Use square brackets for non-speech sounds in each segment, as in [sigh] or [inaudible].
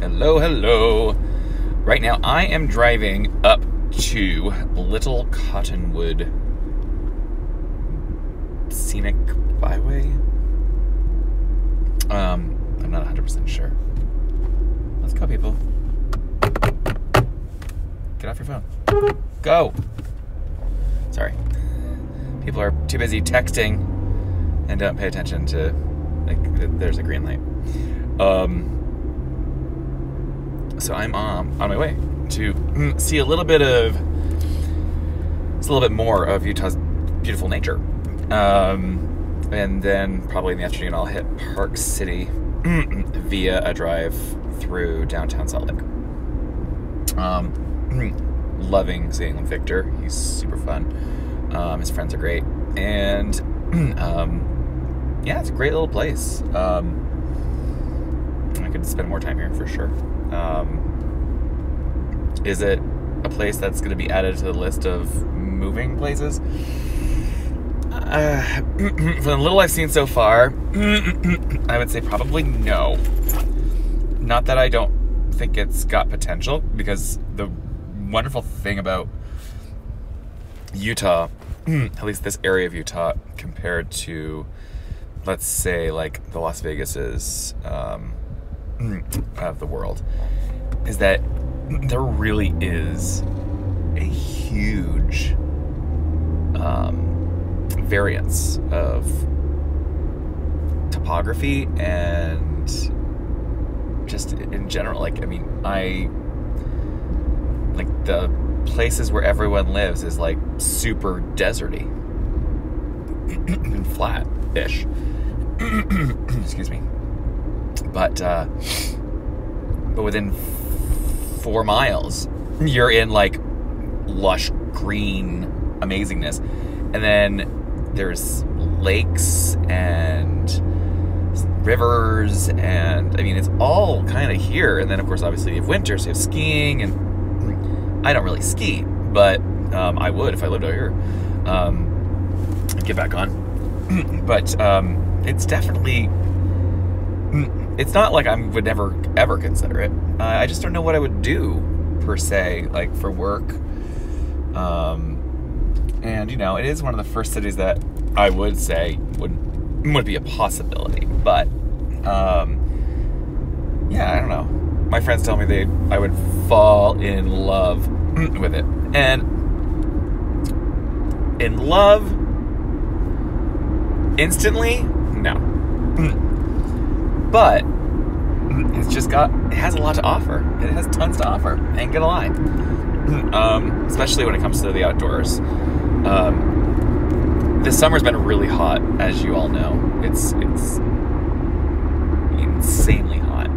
Hello, hello. Right now, I am driving up to Little Cottonwood Scenic Byway. Um, I'm not 100% sure. Let's go, people. Get off your phone. Go. Sorry. People are too busy texting and don't pay attention to like there's a green light. Um so I'm um, on my way to see a little bit of it's a little bit more of Utah's beautiful nature. Um, and then probably in the afternoon I'll hit Park City [clears throat] via a drive through downtown Salt Lake. Um, [clears throat] loving seeing Victor. He's super fun. Um, his friends are great, and [clears throat] um, yeah, it's a great little place. Um, could spend more time here for sure. Um, is it a place that's going to be added to the list of moving places? Uh, [clears throat] from the little I've seen so far, [clears throat] I would say probably no. Not that I don't think it's got potential, because the wonderful thing about Utah, [clears throat] at least this area of Utah, compared to, let's say, like the Las Vegases um, [clears throat] of the world, is that there really is a huge um, variance of topography and just in general. Like, I mean, I like the places where everyone lives is like super deserty and flat ish. Excuse me. But, uh, but within four miles, [laughs] you're in like lush green amazingness. And then there's lakes and rivers and I mean it's all kind of here. And then of course obviously you have winter so you have skiing and [clears throat] I don't really ski but um, I would if I lived out here. Um, get back on. [clears throat] But um, it's definitely it's not like I would never ever consider it. Uh, I just don't know what I would do per se, like for work. Um, and you know, it is one of the first cities that I would say would would be a possibility. But um, yeah, I don't know. My friends tell me they I would fall in love [clears throat] with it, and in love instantly, no [clears throat] but it's just got it has a lot to offer. It has tons to offer. Ain't gonna lie. [clears throat] Um, especially when it comes to the outdoors. Um, this summer's been really hot, as you all know. It's it's insanely hot.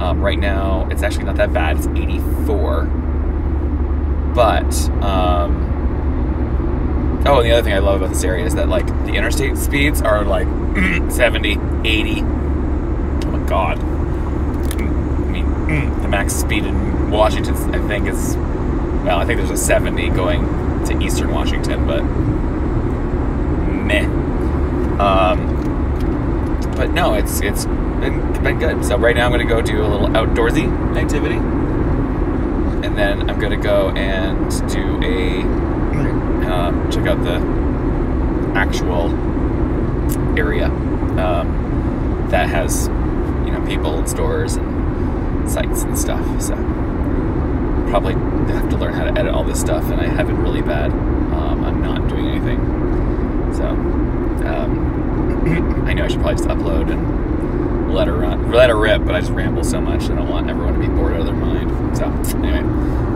Um, right now, it's actually not that bad. It's 84. But um, oh, and the other thing I love about this area is that like the interstate speeds are like [clears throat] 70, 80 God. I mean, the max speed in Washington, I think, is well, I think there's a 70 going to Eastern Washington, but meh. Um, but no, it's it's been, been good. So right now I'm going to go do a little outdoorsy activity, and then I'm going to go and do a uh, check out the actual area um, that has people and stores and sites and stuff. So probably have to learn how to edit all this stuff, and I have it really bad. Um, I'm not doing anything, so um, [clears throat] I know I should probably just upload and let her run, let her rip. But I just ramble so much, I don't want everyone to be bored out of their mind. So anyway,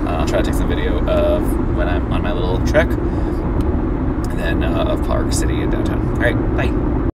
uh, I'll try to take some video of when I'm on my little trek, and then uh, of Park City and downtown. All right, bye.